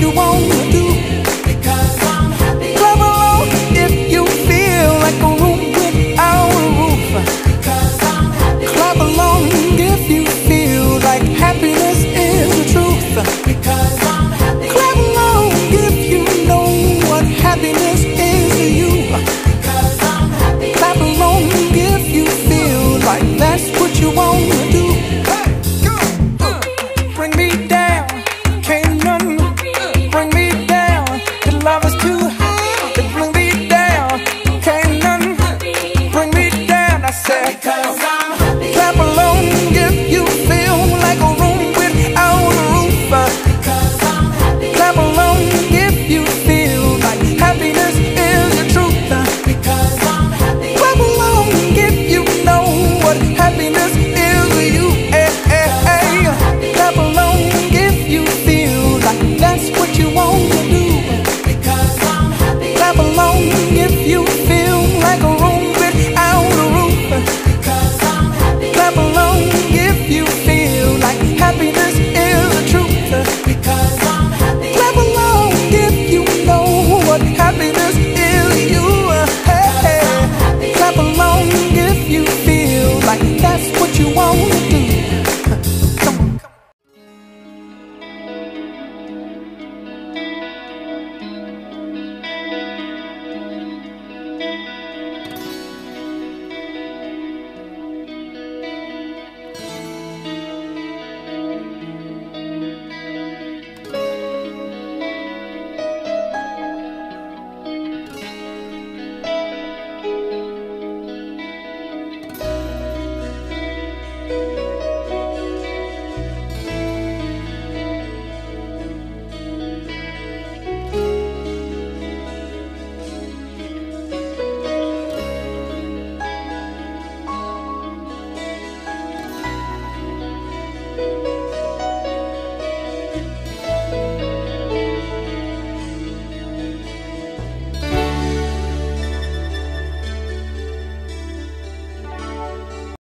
you want.